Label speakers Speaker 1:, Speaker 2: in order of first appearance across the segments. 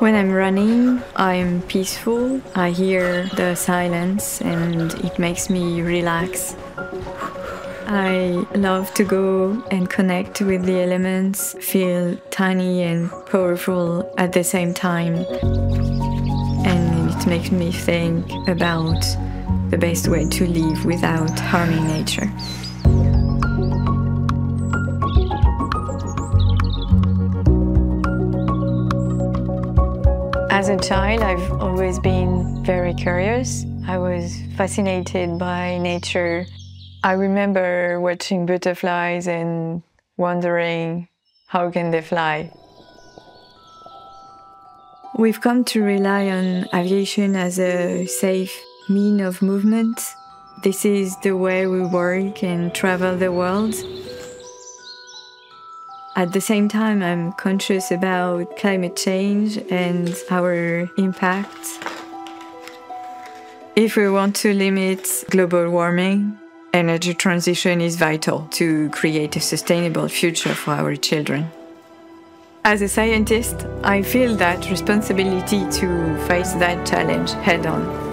Speaker 1: When I'm running, I'm peaceful. I hear the silence and it makes me relax. I love to go and connect with the elements, feel tiny and powerful at the same time. And it makes me think about the best way to live without harming nature. As a child, I've always been very curious. I was fascinated by nature. I remember watching butterflies and wondering how can they fly. We've come to rely on aviation as a safe mean of movement. This is the way we work and travel the world. At the same time, I'm conscious about climate change and our impact. If we want to limit global warming, energy transition is vital to create a sustainable future for our children. As a scientist, I feel that responsibility to face that challenge head on.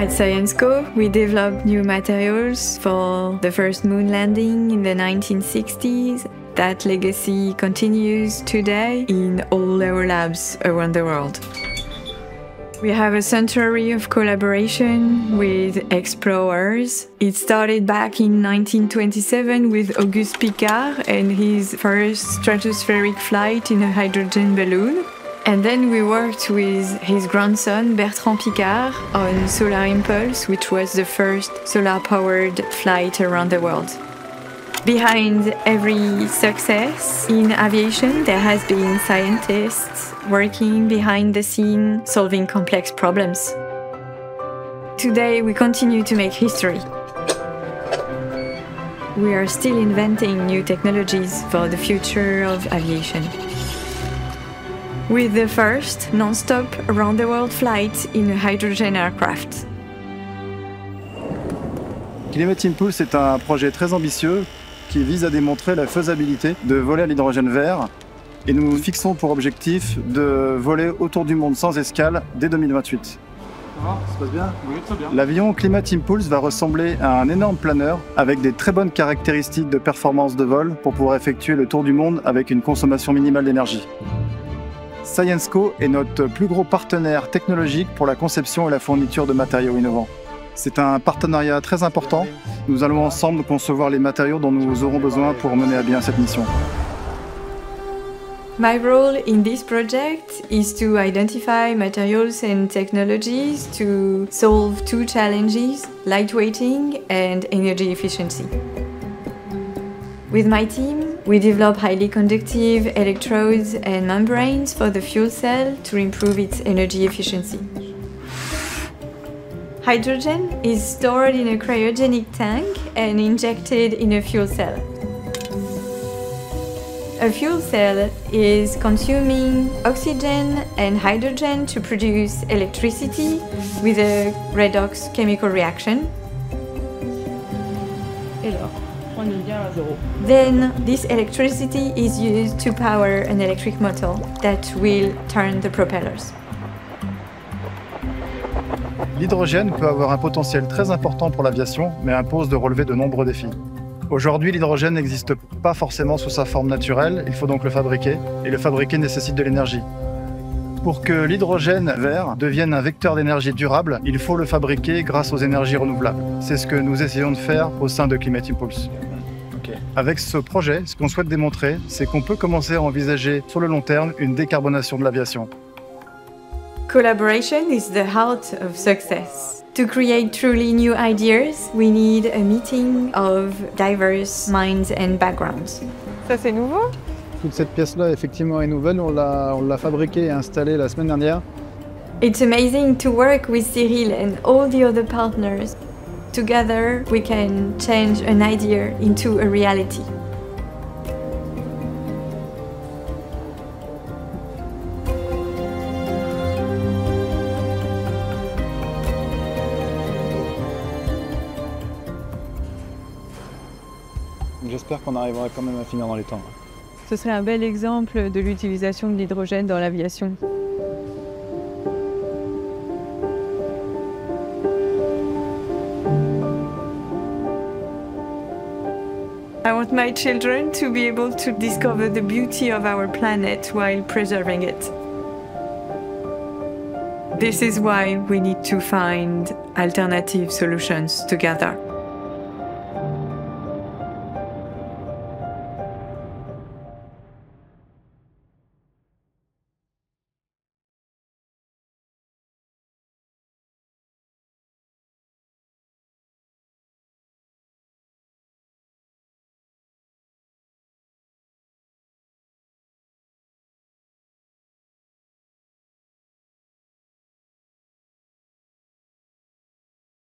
Speaker 1: At Syensqo, we developed new materials for the first moon landing in the 1960s. That legacy continues today in all our labs around the world. We have a century of collaboration with explorers. It started back in 1927 with Auguste Piccard and his first stratospheric flight in a hydrogen balloon. And then we worked with his grandson Bertrand Piccard on Solar Impulse, which was the first solar powered flight around the world. Behind every success in aviation, there has been scientists working behind the scene, solving complex problems. Today, we continue to make history. We are still inventing new technologies for the future of aviation with the first non-stop around-the-world flight in a hydrogen aircraft.
Speaker 2: Climate Impulse est un projet très ambitieux qui vise à démontrer la faisabilité de voler à l'hydrogène vert et nous fixons pour objectif de voler autour du monde sans escale dès 2028. Ça se passe bien? Oui, très bien. L'avion Climate Impulse va ressembler à un énorme planeur avec des très bonnes caractéristiques de performance de vol pour pouvoir effectuer le tour du monde avec une consommation minimale d'énergie. Syensco est notre plus gros partenaire technologique pour la conception et la fourniture de matériaux innovants. C'est un partenariat très important. Nous allons ensemble concevoir les matériaux dont nous aurons besoin pour mener à bien cette mission.
Speaker 1: My role in this project is to identify materials and technologies to solve two challenges, lightweighting and energy efficiency. With my team, we develop highly conductive electrodes and membranes for the fuel cell to improve its energy efficiency. Hydrogen is stored in a cryogenic tank and injected in a fuel cell. A fuel cell is consuming oxygen and hydrogen to produce electricity with a redox chemical reaction Then this electricity is used to power an electric motor that will turn the propellers.
Speaker 2: L'hydrogène peut avoir un potentiel très important pour l'aviation, mais impose de relever de nombreux défis. Aujourd'hui, l'hydrogène n'existe pas forcément sous sa forme naturelle, il faut donc le fabriquer, et le fabriquer nécessite de l'énergie. Pour que l'hydrogène vert devienne un vecteur d'énergie durable, il faut le fabriquer grâce aux énergies renouvelables. C'est ce que nous essayons de faire au sein de Climate Impulse. Avec ce projet, ce qu'on souhaite démontrer, c'est qu'on peut commencer à envisager sur le long terme une décarbonation de l'aviation.
Speaker 1: Collaboration is the heart of success. To create truly new ideas, we need a meeting of diverse minds and backgrounds. Ça c'est nouveau?
Speaker 3: Toute cette pièce-là, effectivement, est nouvelle. On l'a fabriquée et installée la semaine dernière.
Speaker 1: It's amazing to work with Cyril and all the other partners. Together, we can change an idea into a reality.
Speaker 3: J'espère qu'on arrivera quand même à finir dans les temps.
Speaker 4: Ce serait un bel exemple de l'utilisation de l'hydrogène dans l'aviation.
Speaker 1: I want my children to be able to discover the beauty of our planet while preserving it. This is why we need to find alternative solutions together.